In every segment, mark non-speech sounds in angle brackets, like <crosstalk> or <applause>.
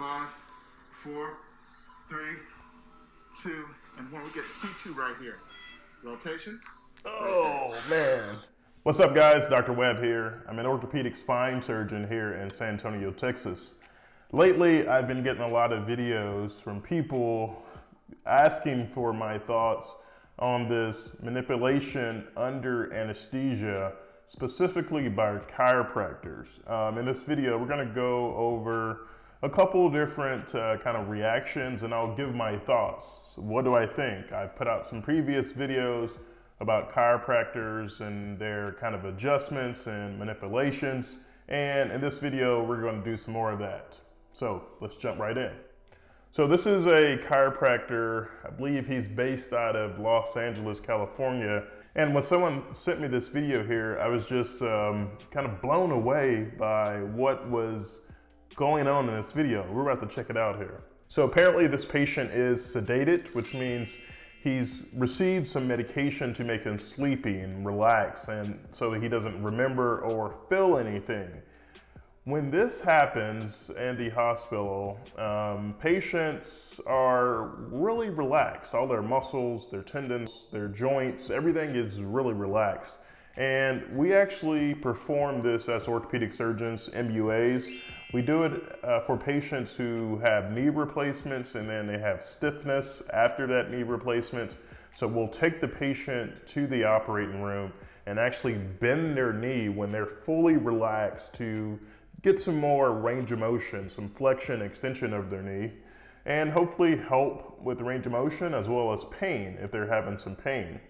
five, four, three, two, and one. We get C2 right here. Rotation. Oh, man. What's up, guys? Dr. Webb here. I'm an orthopedic spine surgeon here in San Antonio, Texas. Lately, I've been getting a lot of videos from people asking for my thoughts on this manipulation under anesthesia, specifically by chiropractors. Um, in this video, we're going to go over a couple different uh, kind of reactions and I'll give my thoughts. What do I think? I've put out some previous videos about chiropractors and their kind of adjustments and manipulations. And in this video, we're going to do some more of that. So let's jump right in. So this is a chiropractor. I believe he's based out of Los Angeles, California. And when someone sent me this video here, I was just um, kind of blown away by what was going on in this video. We're about to check it out here. So apparently this patient is sedated, which means he's received some medication to make him sleepy and relax and so he doesn't remember or feel anything. When this happens in the hospital, um, patients are really relaxed. All their muscles, their tendons, their joints, everything is really relaxed. And we actually perform this as orthopedic surgeons, MUAs. We do it uh, for patients who have knee replacements and then they have stiffness after that knee replacement. So we'll take the patient to the operating room and actually bend their knee when they're fully relaxed to get some more range of motion, some flexion, extension of their knee, and hopefully help with the range of motion as well as pain if they're having some pain.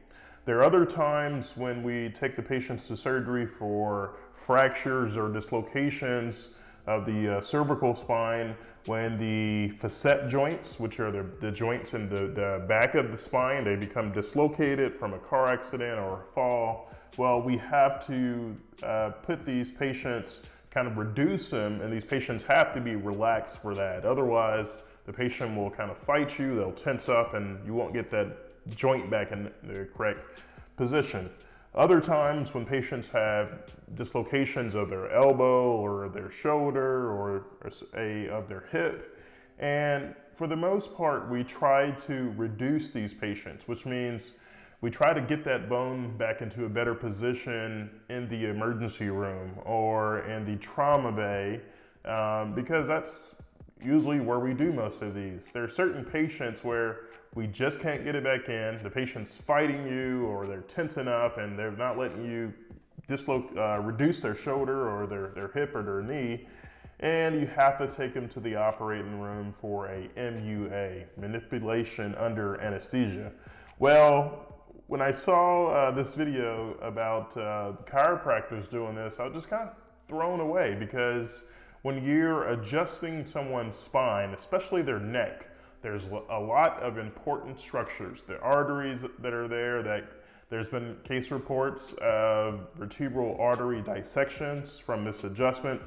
There are other times when we take the patients to surgery for fractures or dislocations of the uh, cervical spine when the facet joints, which are the, the joints in the, the back of the spine, they become dislocated from a car accident or a fall. Well, we have to uh, put these patients, kind of reduce them, and these patients have to be relaxed for that. Otherwise, the patient will kind of fight you, they'll tense up, and you won't get that joint back in the correct position. Other times when patients have dislocations of their elbow or their shoulder or a, of their hip, and for the most part, we try to reduce these patients, which means we try to get that bone back into a better position in the emergency room or in the trauma bay um, because that's usually where we do most of these. There are certain patients where we just can't get it back in. The patient's fighting you or they're tensing up and they're not letting you disloc uh, reduce their shoulder or their, their hip or their knee. And you have to take them to the operating room for a MUA, manipulation under anesthesia. Well, when I saw uh, this video about uh, chiropractors doing this, I was just kind of thrown away because when you're adjusting someone's spine, especially their neck, there's a lot of important structures. The arteries that are there that there's been case reports of vertebral artery dissections from this adjustment.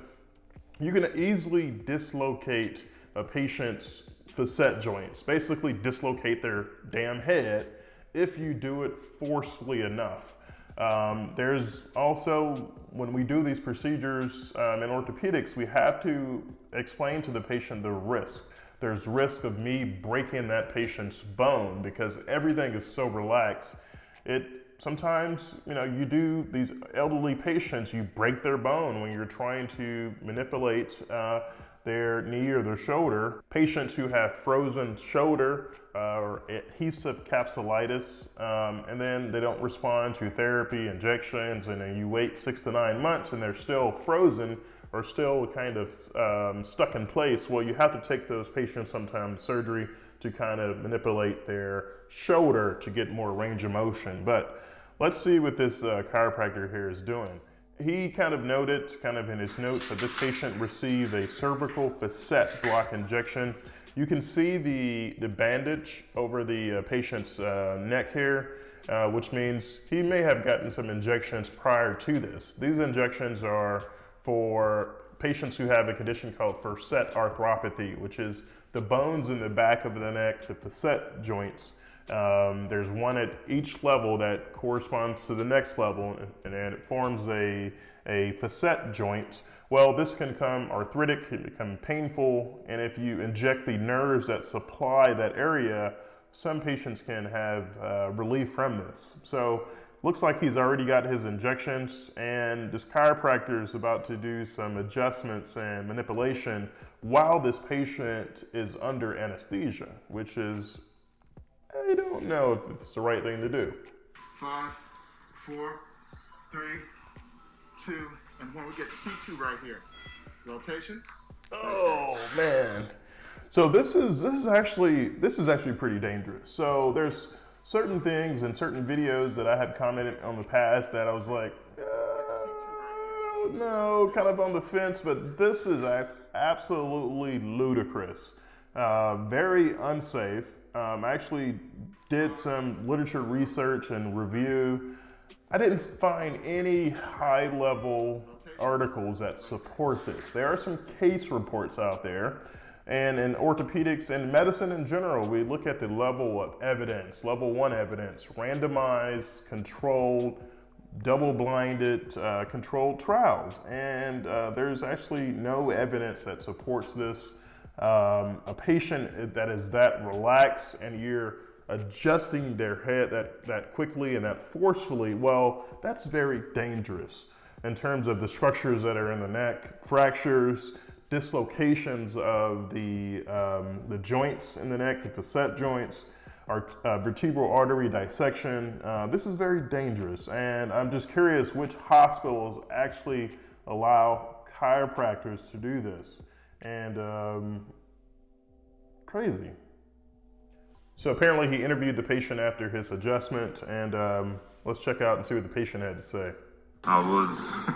You can easily dislocate a patient's facet joints, basically dislocate their damn head if you do it forcefully enough. Um, there's also, when we do these procedures um, in orthopedics, we have to explain to the patient the risk. There's risk of me breaking that patient's bone because everything is so relaxed. It sometimes, you know, you do these elderly patients, you break their bone when you're trying to manipulate uh, their knee or their shoulder. Patients who have frozen shoulder uh, or adhesive capsulitis, um, and then they don't respond to therapy, injections, and then you wait six to nine months and they're still frozen or still kind of um, stuck in place. Well, you have to take those patients sometimes surgery to kind of manipulate their shoulder to get more range of motion. But let's see what this uh, chiropractor here is doing. He kind of noted, kind of in his notes, that this patient received a cervical facet block injection. You can see the, the bandage over the uh, patient's uh, neck here, uh, which means he may have gotten some injections prior to this. These injections are for patients who have a condition called facet arthropathy, which is the bones in the back of the neck, the facet joints, um, there's one at each level that corresponds to the next level, and then it forms a, a facet joint. Well, this can become arthritic, can become painful, and if you inject the nerves that supply that area, some patients can have uh, relief from this. So looks like he's already got his injections and this chiropractor is about to do some adjustments and manipulation while this patient is under anesthesia, which is, I don't know if it's the right thing to do. Five, four, three, two, and one. We get C2 right here. Rotation. Oh man. So this is this is actually this is actually pretty dangerous. So there's certain things and certain videos that I had commented on the past that I was like, uh, I don't know, kind of on the fence, but this is absolutely ludicrous. Uh, very unsafe. Um, I actually did some literature research and review. I didn't find any high level articles that support this. There are some case reports out there. And in orthopedics and medicine in general, we look at the level of evidence, level one evidence, randomized, controlled, double-blinded, uh, controlled trials. And uh, there's actually no evidence that supports this. Um, a patient that is that relaxed and you're adjusting their head that, that quickly and that forcefully, well, that's very dangerous in terms of the structures that are in the neck, fractures, dislocations of the, um, the joints in the neck, the facet joints, our uh, vertebral artery dissection. Uh, this is very dangerous, and I'm just curious which hospitals actually allow chiropractors to do this. And um, crazy. So apparently he interviewed the patient after his adjustment, and um, let's check out and see what the patient had to say. I was,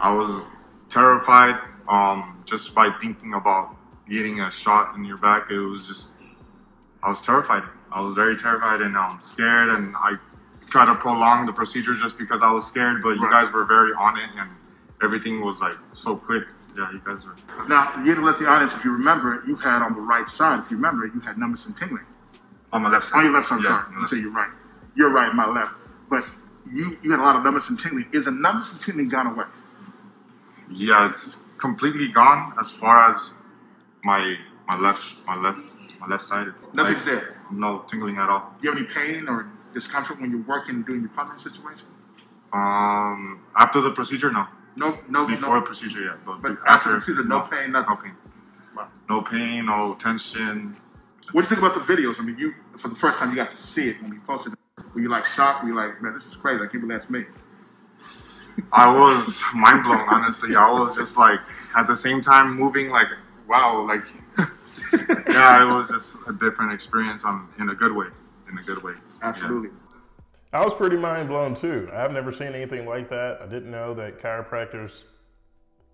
I was terrified um, just by thinking about getting a shot in your back. It was just, I was terrified. I was very terrified and um, scared, and I tried to prolong the procedure just because I was scared. But you guys were very on it, and everything was like so quick. Yeah, you guys were. Now, you had to let the audience, if you remember, you had on the right side, if you remember, you had numbness and tingling. On my left side. On your left side, yeah, sorry. So you're right. You're right, my left. But you you had a lot of numbness and tingling. Is the numbness and tingling gone away? Yeah, it's completely gone as far as my my left my left my left side. It's Nothing's like, there. No tingling at all. Do you have any pain or discomfort when you're working doing your pumping situation? Um, after the procedure, no. No, no. Before no. procedure, yeah. But, but after, after procedure, no, no pain, nothing. No pain. Wow. No pain, no tension. What do you think about the videos? I mean, you for the first time you got to see it when we posted. it. Were you like shocked? Were you like, man, this is crazy? I can't believe that's me. I was mind blown, honestly. I was just like, at the same time, moving like, wow, like, <laughs> yeah, it was just a different experience on in a good way, in a good way. Absolutely. Yeah. I was pretty mind blown too. I've never seen anything like that. I didn't know that chiropractors,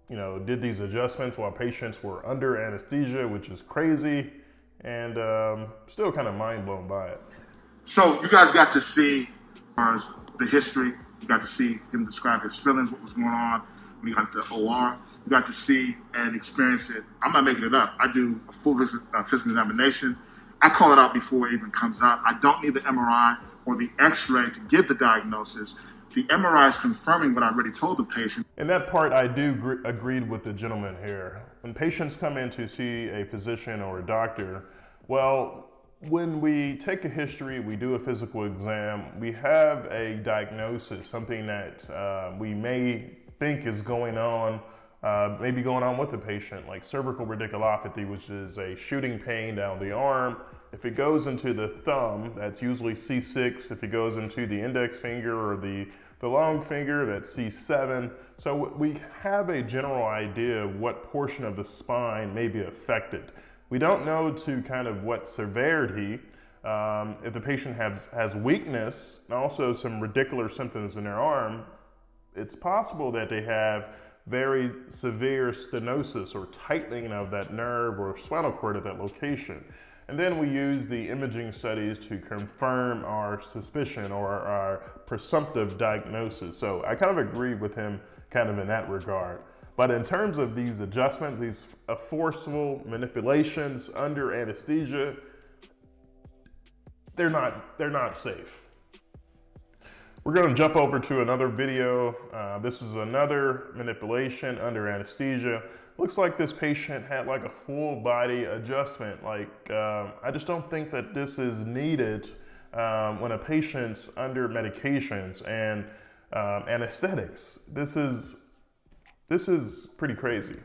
you know, did these adjustments while patients were under anesthesia, which is crazy, and um, still kind of mind blown by it. So you guys got to see the history. You got to see him describe his feelings, what was going on when he got to the OR. You got to see and experience it. I'm not making it up. I do a full visit, uh, physical examination. I call it out before it even comes out. I don't need the MRI or the X-ray to give the diagnosis. The MRI is confirming what I already told the patient. In that part, I do agree agreed with the gentleman here. When patients come in to see a physician or a doctor, well, when we take a history, we do a physical exam, we have a diagnosis, something that uh, we may think is going on, uh, maybe going on with the patient, like cervical radiculopathy, which is a shooting pain down the arm. If it goes into the thumb, that's usually C6. If it goes into the index finger or the, the long finger, that's C7. So we have a general idea of what portion of the spine may be affected. We don't know to kind of what severity. Um, if the patient has, has weakness and also some radicular symptoms in their arm, it's possible that they have very severe stenosis or tightening of that nerve or spinal cord at that location. And then we use the imaging studies to confirm our suspicion or our presumptive diagnosis. So I kind of agree with him kind of in that regard. But in terms of these adjustments, these forceful manipulations under anesthesia, they're not, they're not safe. We're going to jump over to another video. Uh, this is another manipulation under anesthesia. Looks like this patient had like a full body adjustment. Like, um, I just don't think that this is needed um, when a patient's under medications and um, anesthetics. This is, this is pretty crazy.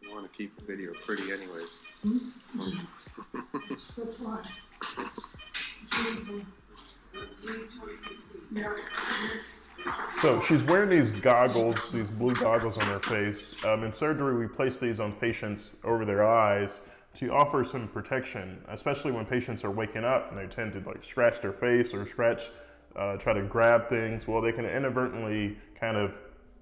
You want to keep the video pretty anyways. That's, that's why. Yeah. So she's wearing these goggles, these blue goggles on her face. Um, in surgery, we place these on patients over their eyes to offer some protection, especially when patients are waking up and they tend to like scratch their face or scratch, uh, try to grab things. Well, they can inadvertently kind of,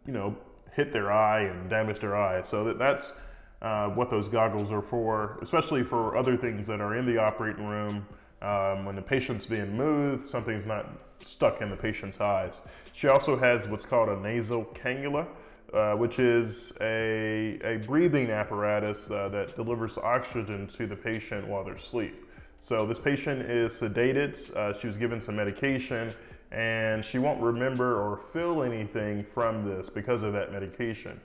you know, hit their eye and damage their eye. So that, that's uh, what those goggles are for, especially for other things that are in the operating room. Um, when the patient's being moved, something's not stuck in the patient's eyes. She also has what's called a nasal cannula, uh, which is a, a breathing apparatus uh, that delivers oxygen to the patient while they're asleep. So this patient is sedated. Uh, she was given some medication and she won't remember or feel anything from this because of that medication.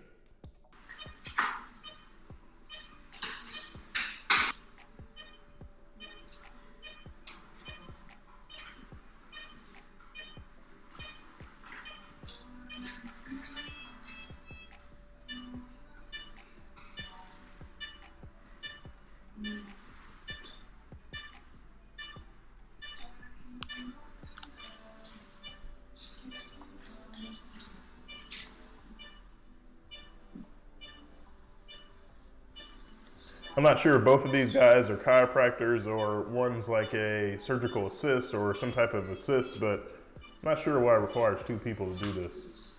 I'm not sure if both of these guys are chiropractors or one's like a surgical assist or some type of assist, but I'm not sure why it requires two people to do this.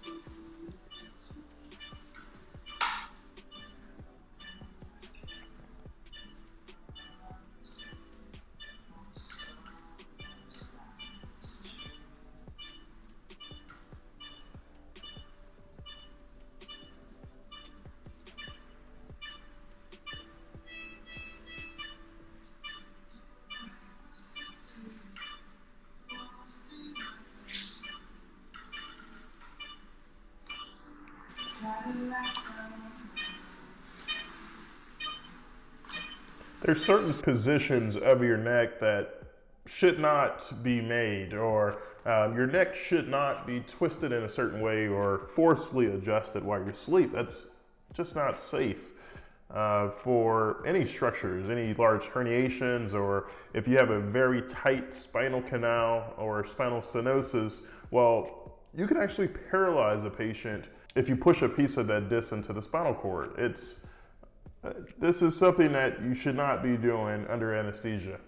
There's certain positions of your neck that should not be made, or um, your neck should not be twisted in a certain way or forcefully adjusted while you asleep. That's just not safe uh, for any structures, any large herniations, or if you have a very tight spinal canal or spinal stenosis, well, you can actually paralyze a patient if you push a piece of that disc into the spinal cord. It's this is something that you should not be doing under anesthesia.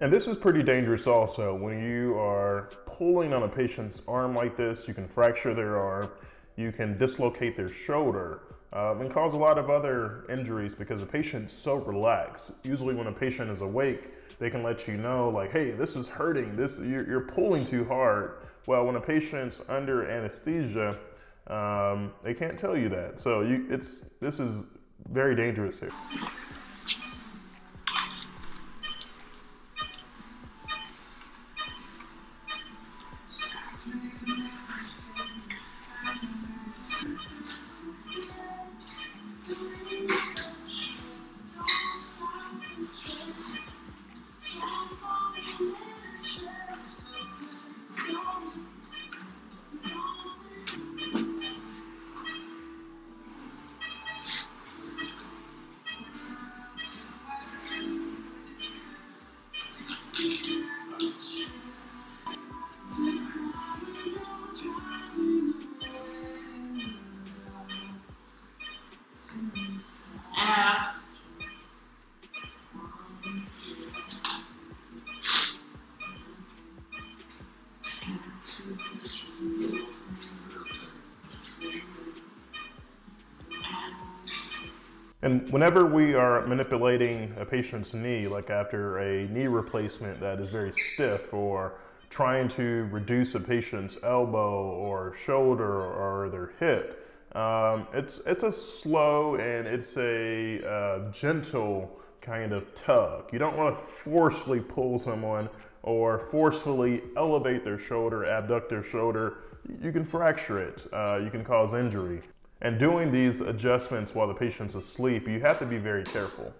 And this is pretty dangerous also. When you are pulling on a patient's arm like this, you can fracture their arm, you can dislocate their shoulder, um, and cause a lot of other injuries because the patient's so relaxed. Usually when a patient is awake, they can let you know like, hey, this is hurting, this you're, you're pulling too hard. Well, when a patient's under anesthesia, um, they can't tell you that. So you, it's this is very dangerous here. And whenever we are manipulating a patient's knee, like after a knee replacement that is very stiff or trying to reduce a patient's elbow or shoulder or their hip, um, it's, it's a slow and it's a uh, gentle kind of tug. You don't want to forcefully pull someone or forcefully elevate their shoulder, abduct their shoulder. You can fracture it. Uh, you can cause injury. And doing these adjustments while the patient's asleep, you have to be very careful.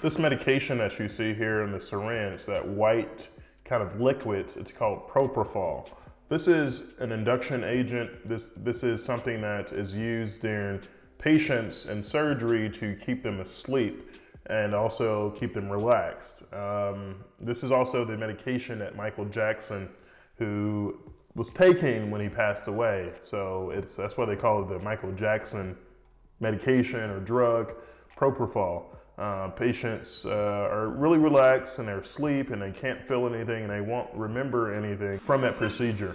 This medication that you see here in the syringe, that white kind of liquid, it's called propofol. This is an induction agent. This, this is something that is used in patients in surgery to keep them asleep and also keep them relaxed. Um, this is also the medication that Michael Jackson, who was taking when he passed away. So it's that's why they call it the Michael Jackson medication or drug, propofol. Uh, patients uh, are really relaxed and they're asleep and they can't feel anything and they won't remember anything from that procedure.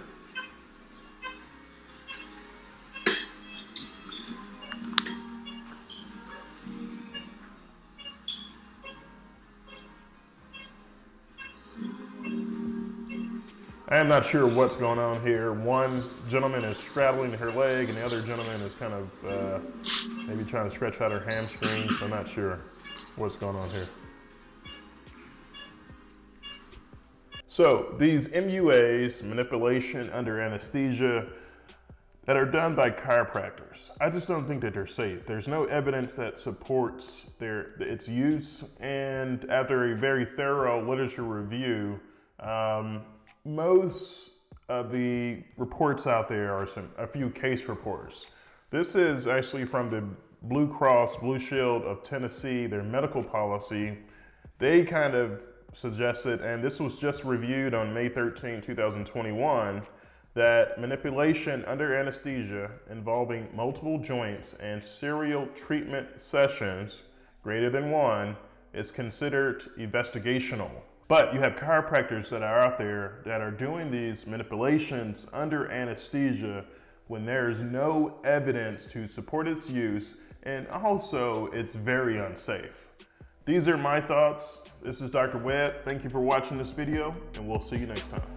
I am not sure what's going on here. One gentleman is straddling her leg and the other gentleman is kind of uh, maybe trying to stretch out her hamstrings. I'm not sure what's going on here. So these MUAs, manipulation under anesthesia, that are done by chiropractors. I just don't think that they're safe. There's no evidence that supports their its use, and after a very thorough literature review, um, most of the reports out there are some a few case reports. This is actually from the Blue Cross Blue Shield of Tennessee, their medical policy. They kind of suggested, and this was just reviewed on May 13, 2021, that manipulation under anesthesia involving multiple joints and serial treatment sessions greater than one is considered investigational. But you have chiropractors that are out there that are doing these manipulations under anesthesia when there's no evidence to support its use and also it's very unsafe. These are my thoughts. This is Dr. Webb. Thank you for watching this video and we'll see you next time.